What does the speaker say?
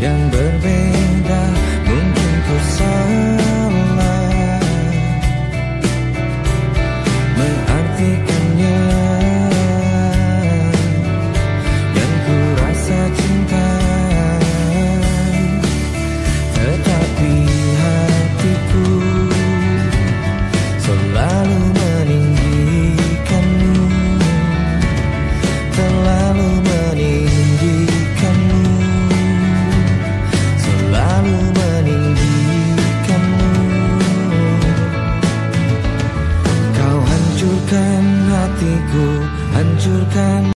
yang berbeda mungkin ku salah. Mengartikannya yang ku rasa cinta. Tetapi hatiku selalu hancurkan hatiku hancurkan